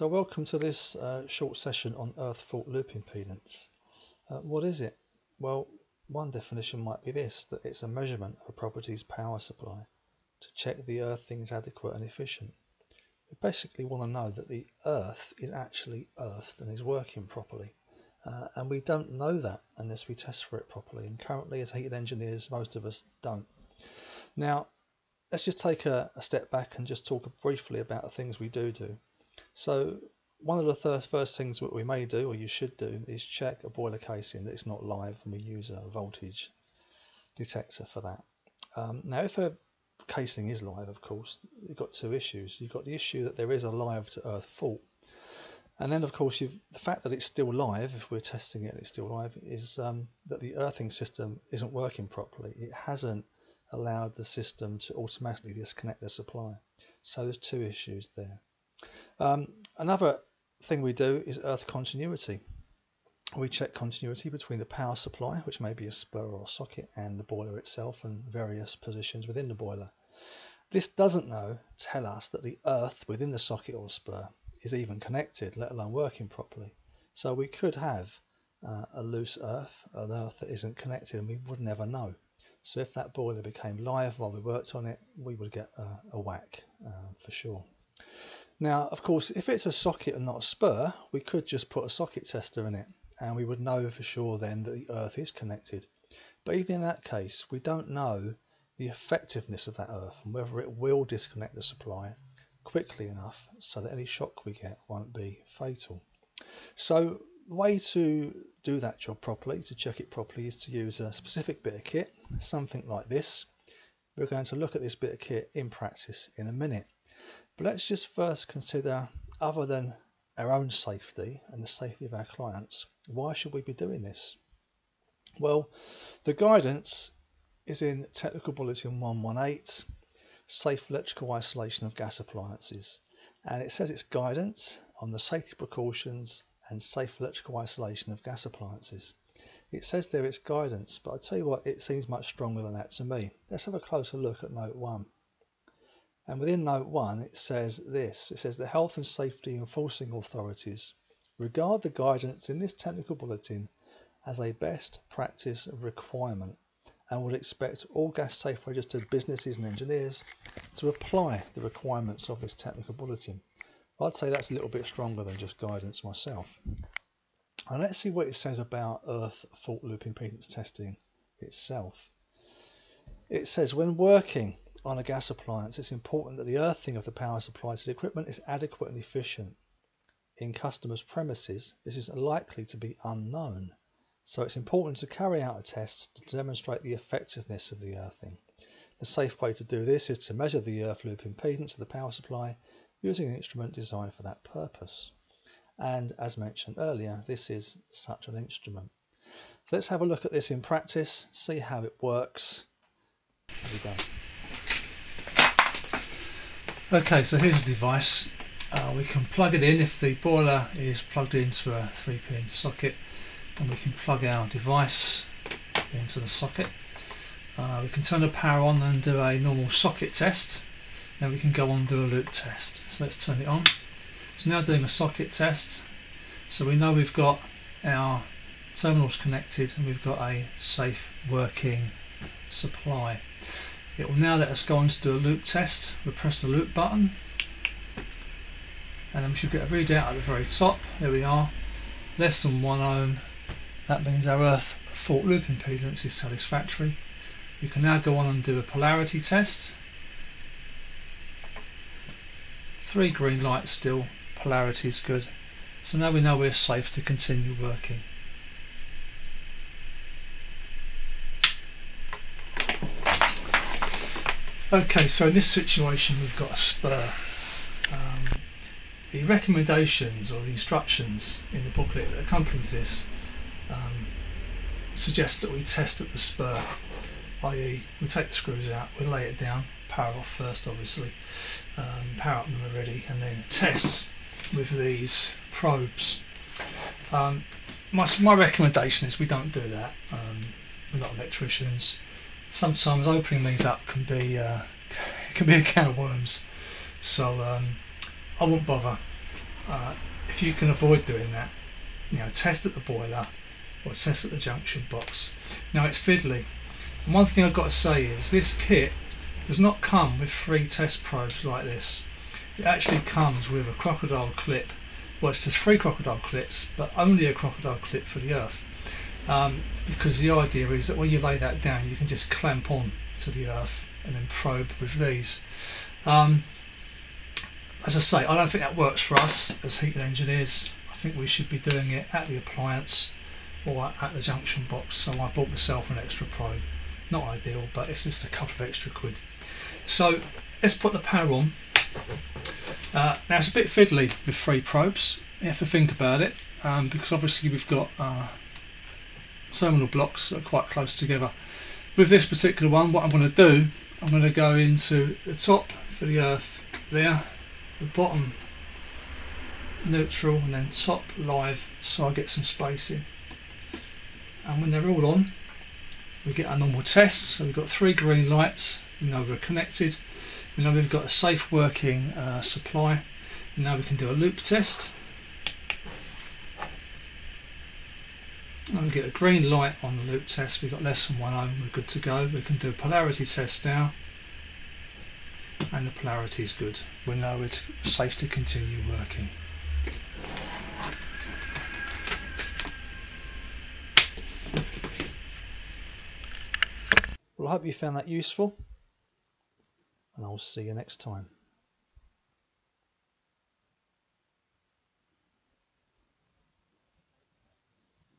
So welcome to this uh, short session on earth fault loop impedance. Uh, what is it? Well, one definition might be this, that it's a measurement of a property's power supply to check the earthing is adequate and efficient. We basically want to know that the earth is actually earthed and is working properly. Uh, and we don't know that unless we test for it properly. And currently, as heated engineers, most of us don't. Now, let's just take a, a step back and just talk briefly about the things we do do. So one of the first, first things that we may do, or you should do, is check a boiler casing that it's not live, and we use a voltage detector for that. Um, now, if a casing is live, of course, you've got two issues. You've got the issue that there is a live to earth fault, and then, of course, the fact that it's still live, if we're testing it and it's still live, is um, that the earthing system isn't working properly. It hasn't allowed the system to automatically disconnect the supply. So there's two issues there. Um, another thing we do is earth continuity. We check continuity between the power supply, which may be a spur or a socket, and the boiler itself and various positions within the boiler. This doesn't though, tell us that the earth within the socket or spur is even connected, let alone working properly. So we could have uh, a loose earth, an earth that isn't connected, and we would never know. So if that boiler became live while we worked on it, we would get a, a whack uh, for sure. Now, of course, if it's a socket and not a spur, we could just put a socket tester in it and we would know for sure then that the earth is connected. But even in that case, we don't know the effectiveness of that earth and whether it will disconnect the supply quickly enough so that any shock we get won't be fatal. So the way to do that job properly, to check it properly, is to use a specific bit of kit, something like this. We're going to look at this bit of kit in practice in a minute. But let's just first consider, other than our own safety and the safety of our clients, why should we be doing this? Well, the guidance is in Technical Bulletin 118, Safe Electrical Isolation of Gas Appliances. And it says it's guidance on the safety precautions and safe electrical isolation of gas appliances. It says there it's guidance, but I tell you what, it seems much stronger than that to me. Let's have a closer look at note 1. And within note 1 it says this, it says the health and safety enforcing authorities regard the guidance in this technical bulletin as a best practice requirement and would expect all gas safe registered businesses and engineers to apply the requirements of this technical bulletin. I'd say that's a little bit stronger than just guidance myself. And let's see what it says about earth fault loop impedance testing itself. It says when working on a gas appliance, it's important that the earthing of the power supply to the equipment is adequate and efficient. In customers' premises, this is likely to be unknown, so it's important to carry out a test to demonstrate the effectiveness of the earthing. The safe way to do this is to measure the earth loop impedance of the power supply using an instrument designed for that purpose. And as mentioned earlier, this is such an instrument. So let's have a look at this in practice, see how it works. Here we go. Okay, so here's a device. Uh, we can plug it in if the boiler is plugged into a 3 pin socket and we can plug our device into the socket. Uh, we can turn the power on and do a normal socket test then we can go on and do a loop test. So let's turn it on. So now doing a socket test. So we know we've got our terminals connected and we've got a safe working supply. It will now let us go on to do a loop test. We'll press the loop button and then we should get a readout at the very top. There we are, less than 1 ohm. That means our earth fault loop impedance is satisfactory. We can now go on and do a polarity test. Three green lights still, polarity is good. So now we know we're safe to continue working. Okay, so in this situation we've got a spur. Um, the recommendations or the instructions in the booklet that accompanies this um, suggest that we test at the spur, i.e. we take the screws out, we lay it down, power off first obviously, um, power up when we're ready and then test with these probes. Um, my, my recommendation is we don't do that. Um, we're not electricians sometimes opening these up can be uh, can be a can of worms. So um, I won't bother. uh, if you can avoid doing that, you know, test at the boiler or test at the junction box. Now it's fiddly. And one thing I've got to say is this kit does not come with three test probes like this. It actually comes with a crocodile clip. Well, it's just three crocodile clips, but only a crocodile clip for the earth. Um, because the idea is that when you lay that down, you can just clamp on to the earth and then probe with these. Um, as I say, I don't think that works for us as heating engineers. I think we should be doing it at the appliance or at the junction box. So I bought myself an extra probe. Not ideal, but it's just a couple of extra quid. So let's put the power on. Uh, now it's a bit fiddly with three probes. You have to think about it um, because obviously we've got uh, terminal blocks are quite close together. With this particular one, what I'm going to do, I'm going to go into the top for the earth there the bottom neutral and then top live so I get some spacing and when they're all on we get our normal test. So we've got three green lights we know we're connected. We know we've got a safe working uh, supply. And now we can do a loop test and we get a green light on the loop test we've got less than one ohm we're good to go we can do a polarity test now and the polarity is good. We know it's safe to continue working. Well, I hope you found that useful, and I'll see you next time.